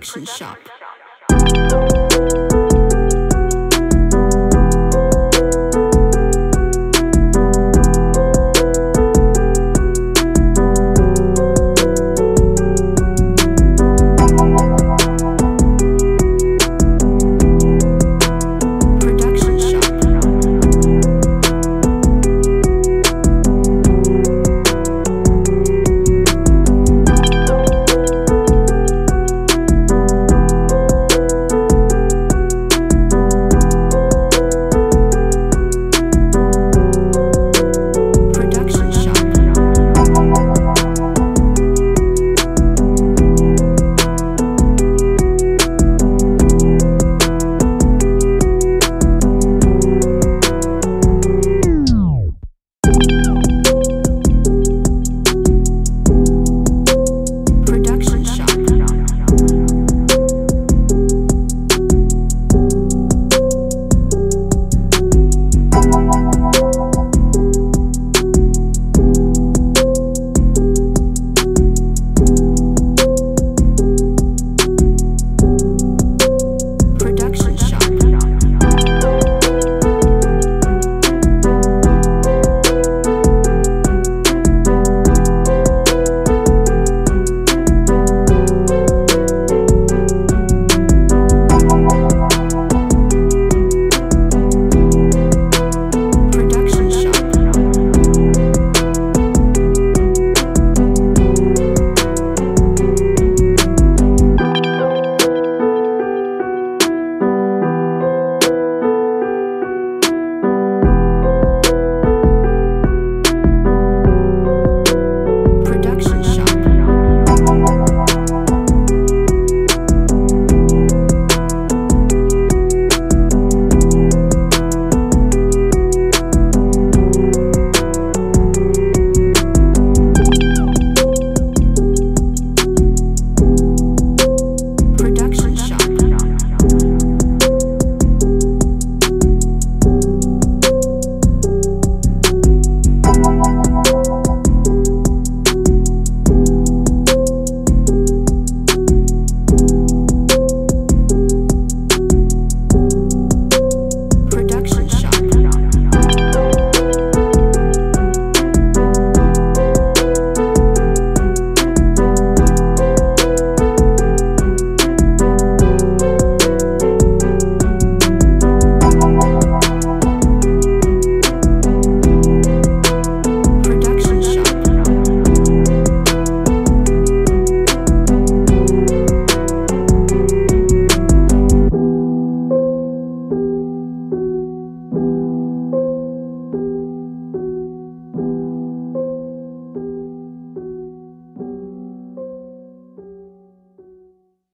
Production Shop.